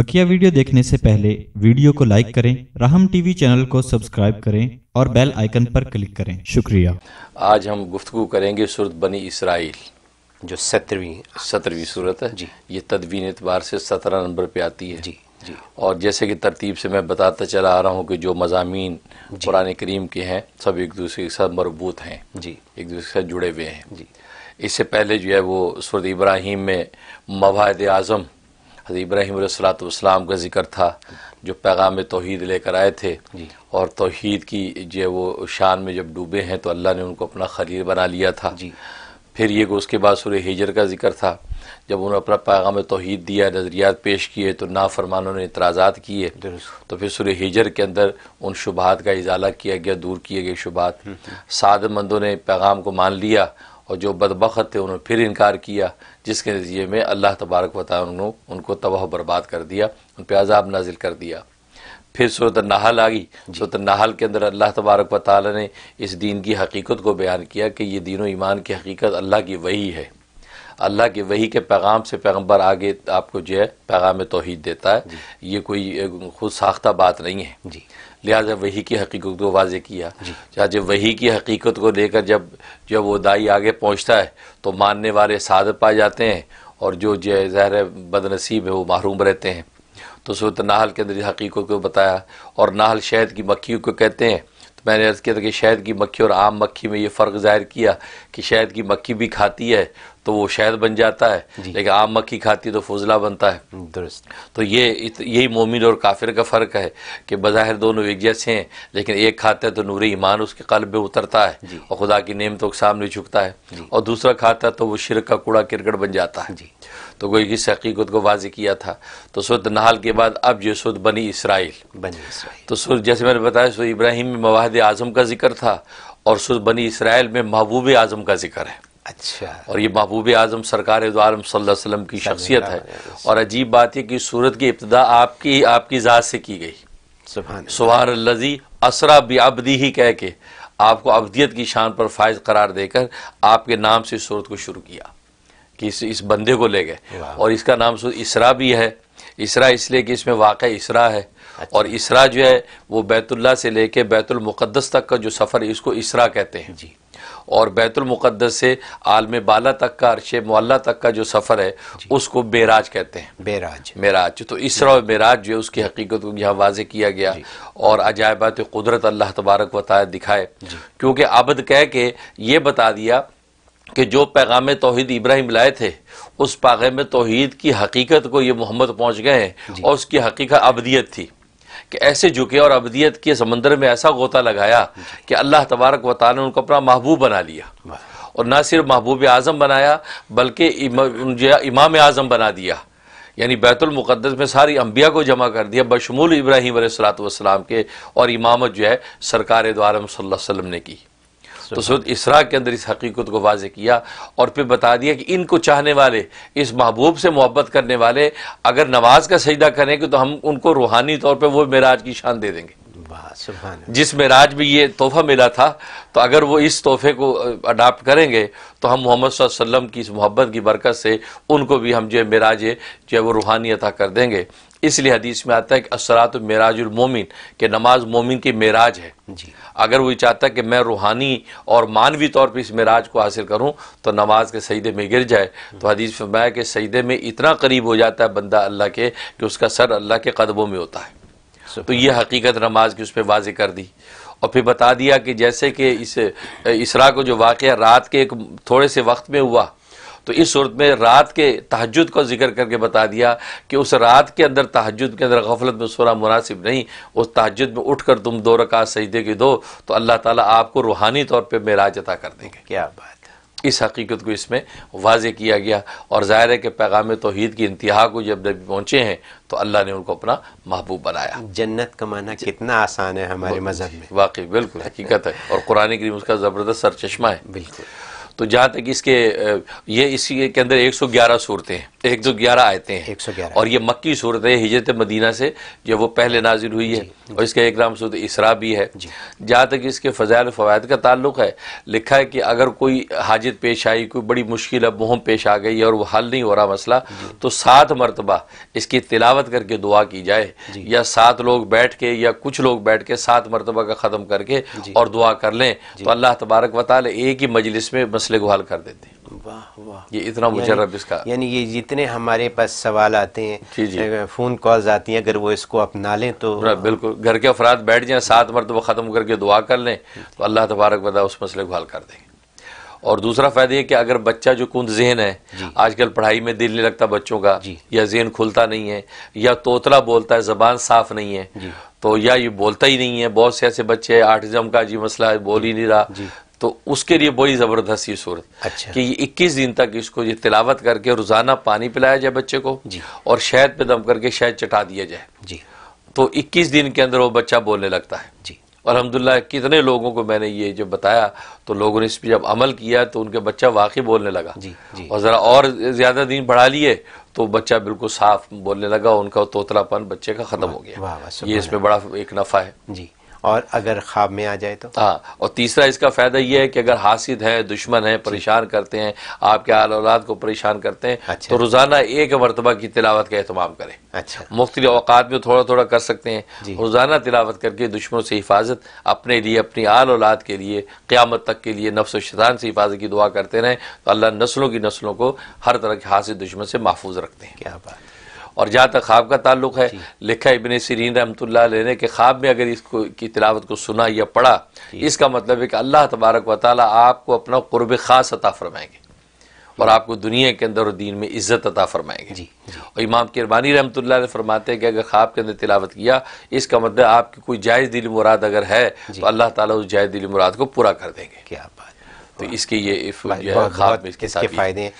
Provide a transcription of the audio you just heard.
बकिया video देखने से पहले वीडियो को लाइक करें राहम टीवी चैनल को सब्सक्राइब करें और बेल आइकन पर क्लिक करें। शुक्रिया। आज हम गुफ्तु करेंगे सूरत बनी इसराइल जो सत्रहवीं सत्रहवीं सूरत है। जी। ये तदवीन एतबार से सत्रह नंबर पे आती है। जी जी। और जैसे कि तरतीब से मैं बताता चला आ रहा हूँ कि जो मजामी कुरान करीम के हैं सब एक दूसरे के साथ मरबूत हैं। जी। एक दूसरे के साथ जुड़े हुए हैं। जी। इससे पहले जो है वो सूरत इब्राहिम में मवाद आज़म हज़रत इब्राहिम सलाम का ज़िक्र था जो पैगाम तोहीद लेकर आए थे। और तोहीद की जो वो शान में जब डूबे हैं तो अल्लाह ने उनको अपना खलील बना लिया था। फिर ये उसके बाद सूर्य हिजर का ज़िक्र था जब उन्होंने अपना पैगाम तोहीद दिया नज़रियात पेश किए तो नाफरमानों ने इतराज़ात किए। तो फिर सूर्य हिजर के अंदर उन शुबात का इजाला किया गया दूर किए गए शुबात। सादमंदों ने पैगाम को मान लिया और जो बदबखत थे उन्होंने फिर इनकार किया जिसके नतीजे में अल्लाह तबारक वाली उन्होंने उनको तबाह बर्बाद कर दिया उन पर अजाब नाजिल कर दिया। फिर सूरत नाहल आ गई। सूरत नाहल के अंदर अल्लाह तबारक व ताली ने इस दीन की हकीकत को बयान किया कि ये दीनों ईमान की हकीकत अल्लाह की वही है। अल्लाह के वही के पैगाम से पैगंबर आगे आपको जो है पैगाम तोहद देता है। ये कोई खुद साख्ता बात नहीं है। जी। लिहाजा वही की हकीकत को वाजे किया। चाहे वही की हकीकत को लेकर जब जब वो दाई आगे पहुँचता है तो मानने वाले सादत पाए जाते हैं और जो जो ज़ाहिर बदनसीब है वो महरूम रहते हैं। तो सूरत नाहल के अंदर हकीकत को बताया और नाहल शहद की मक्खियों को कहते हैं। तो मैंने अर्ज़ किया था कि शहद की मक्खी और आम मक्खी में ये फ़र्क ज़ाहिर किया कि शहद की मक्खी भी खाती है तो वो शहद बन जाता है। लेकिन आम मक्खी खाती तो फजला बनता है। दुरुस्त। तो ये यही मोमिन और काफिर का फ़र्क है कि बज़ाहिर दोनों एक जैसे हैं लेकिन एक खाता है तो नूर ईमान उसके कल्ब में उतरता है और खुदा की नेमतों के सामने झुकता है। और दूसरा खाता है तो वो शिरक का कूड़ा किरकट बन जाता है। जी। तो कोई इस हकीकत को वाजे किया था। तो सुरत नहाल के बाद अब जो सुरत बनी इसराइल। बनी इसराइल। तो सुर जैसे मैंने बताया सुर इब्राहिम में मवाहद आज़म का ज़िक्र था और सुर बनी इसराइल में महबूब आज़म का ज़िक्र है। अच्छा। और ये महबूब आज़म सरकार आलम सल्लल्लाहु अलैहि वसल्लम की शख्सियत है। और अजीब बात यह कि सूरत की इब्तदा आपकी आपकी ज़ात से की गई। सुबहान लजी असरा बिअबदी ही कह के आपको अबदियत की शान पर फायज करार देकर आपके नाम से सूरत को शुरू किया कि इस, इस बंदे को ले गए। और इसका नाम इसरा भी है। इसरा इसलिए कि इसमें वाक़ इसरा है। और इसरा जो है वो बैतुल्ला से लेके बैतुल मुक़द्दस तक का जो सफ़र है इसको इसरा कहते हैं। जी। और बैतुल मुक़द्दस से आलम बाला तक का अरश मुअल्ला तक का जो सफ़र है उसको बेराज कहते हैं। बेराज मेराज तो इसरा और मेराज जो है उसकी हकीकत को यहाँ वाजे किया गया। और अजायबात कुदरत अल्लाह तबारक व दिखाए। क्योंकि आबद कह के ये बता दिया कि जो पैगाम तोहहीद इब्राहिम लाए थे उस पैगाम तोहहीद की हकीकत को ये मोहम्मद पहुँच गए हैं और उसकी हकीकत अबदियत थी। कि ऐसे झुके और अबदियत के समंदर में ऐसा गोता लगाया कि अल्लाह तबारक व ताला ने उनको अपना महबूब बना लिया। और ना सिर्फ़ महबूब आज़म बनाया, बल्कि इमाम आज़म बना दिया। यानी बैतुलमक़दस में सारी अम्बिया को जमा कर दिया, बशमूल इब्राहिम वसलाम के और इमामत जो है सरकार द्वारा सल्लम ने की। तो सूरत इसरा के अंदर इस हकीकत को वाज किया और फिर बता दिया कि इनको चाहने वाले इस महबूब से मोहब्बत करने वाले अगर नमाज़ का सजदा करेंगे तो हम उनको रूहानी तौर पर वो मेराज की शान दे देंगे। जिस मेराज में ये तोहफा मिला था तो अगर वो इस तोहफे को अडाप्ट करेंगे तो हम मोहम्मद वसल्लम की इस मोहब्बत की बरकत से उनको भी हम जो है मेराज जो है वो रूहानी अता कर देंगे। इसलिए हदीस में आता है कि असरात मेराजुल मोमिन के नमाज़ मोमिन की मेराज है। जी। अगर वो चाहता है कि मैं रूहानी और मानवी तौर पर इस मेराज को हासिल करूँ तो नमाज़ के सईदे में गिर जाए। तो हदीस फरमाया कि सजदे में इतना करीब हो जाता है बंदा अल्लाह के कि उसका सर अल्लाह के कदमों में होता है। तो ये हकीकत नमाज़ की उस पर वाज कर दी। और फिर बता दिया कि जैसे कि इस इसरा को जो वाक़ रात के एक थोड़े से वक्त में हुआ तो इस सूरत में रात के तहजद का ज़िक्र करके बता दिया कि उस रात के अंदर तहजद के अंदर गफलत में सोना मुनासिब नहीं उस तहजद में उठ कर तुम दो रकात सजदे की दो तो अल्लाह ताला आपको रूहानी तौर पर मेराज अता कर देंगे। क्या बात इस हकीकत को इसमें वाज किया गया और ज़ाहिर है कि पैगाम तोहीद की इंतहा को जब नबी पहुँचे हैं तो अल्लाह ने उनको अपना महबूब बनाया। जन्नत कमाना कितना आसान है हमारे मज़हब में। वाकई बिल्कुल हकीकत है। और कुरान करीम उसका ज़बरदस्त सरचश्मा है। बिल्कुल। तो जहाँ तक इसके ये इसी के अंदर 111 सूरतें हैं। एक सौ ग्यारह आयतें हैं। 111 और ये मक्की सूरत है हिजरत मदीना से जो वो पहले नाजिल हुई है। और इसका एक नाम सूरत इसरा भी है। जहाँ तक इसके फ़जाइल फ़वाद का ताल्लुक है लिखा है कि अगर कोई हाजत पेश आई कोई बड़ी मुश्किल अब मुहम पेश आ गई और वो हल नहीं हो रहा मसला तो सात मरतबा इसकी तिलावत करके दुआ की जाए। या सात लोग बैठ के या कुछ लोग बैठ के सात मरतबा का ख़त्म करके और दुआ कर लें। तो अल्लाह तबारक वाल एक ही मजलिस में मसले को हल कर देते हैं। वाह वाह। ये इतना मुजरब इसका। यानी ये जितने हमारे पास सवाल आते हैं जी, जी। अगर फ़ोन कॉल्स आती हैं अगर वो इसको अपना लें तो बिल्कुल घर के अफराद बैठ जाएँ सात मरतबा ख़त्म करके दुआ कर लें तो अल्लाह तबारक बता उस मसले को हल कर देंगे। और दूसरा फ़ायदा ये कि अगर बच्चा जो कुंद जहन है आजकल पढ़ाई में दिल नहीं लगता बच्चों का या जहन खुलता नहीं है या तोतला बोलता है ज़बान साफ़ नहीं है तो या ये बोलता ही नहीं है बहुत से ऐसे बच्चे आर्टिज्म का जी मसला है बोल ही नहीं रहा। तो उसके लिए बड़ी ज़बरदस्त ये सूरत। अच्छा। कि ये 21 दिन तक इसको ये तिलावत करके रोज़ाना पानी पिलाया जाए बच्चे को जी। और शहद पे दम करके शहद चटा दिया जाए। जी। तो 21 दिन के अंदर वो बच्चा बोलने लगता है। जी। अल्हम्दुलिल्लाह कितने लोगों को मैंने ये जब बताया तो लोगों ने इस पर जब अमल किया तो उनके बच्चा वाकई बोलने लगा। जी, जी। और ज़रा और ज़्यादा दिन बढ़ा लिए तो बच्चा बिल्कुल साफ़ बोलने लगा उनका तोतलापन बच्चे का ख़त्म हो गया। ये इसमें बड़ा एक नफ़ा है। जी। और अगर ख्वाब में आ जाए तो। हाँ और तीसरा इसका फ़ायदा यह है कि अगर हासिद है दुश्मन है परेशान करते हैं आपके आल औलाद को परेशान करते हैं अच्छा। तो रोज़ाना एक मरतबा की तिलावत का एहतमाम करें। अच्छा। मुख्तलि अवकात में थोड़ा थोड़ा कर सकते हैं। रोज़ाना तिलावत करके दुश्मनों से हिफाजत अपने लिए अपनी आल औलाद के लिए क़यामत तक के लिए नफ्स शैतान से हिफाजत की दुआ करते रहें तो अल्लाह नस्लों की नस्लों को हर तरह के हासिद दुश्मन से महफूज रखते हैं। क्या बात और जहाँ तक ख्वाब का ताल्लुक है लिखा इबन सीरीन रहमतुल्लाह अलैह ने कि ख्वाब में अगर इसको की तिलावत को सुना या पढ़ा इसका मतलब है कि अल्लाह तबारक व ताली आपको अपना कुर्ब ख़ास अता फरमाएँगे और आपको दुनिया के अंदर और दीन में इज़्ज़त अता फरमाएँगे। जी, जी। और इमाम किरबानी रहमतुल्लाह अलैह फरमाते हैं कि अगर ख्वाब के अंदर तिलावत किया इसका मतलब आपकी कोई जायज़ दिली मुराद अगर है तो अल्लाह ताला उस जायज़ दिली मुराद को पूरा कर देंगे। क्या बात तो इसके ये ख्वाब में इसके फ़ायदे हैं।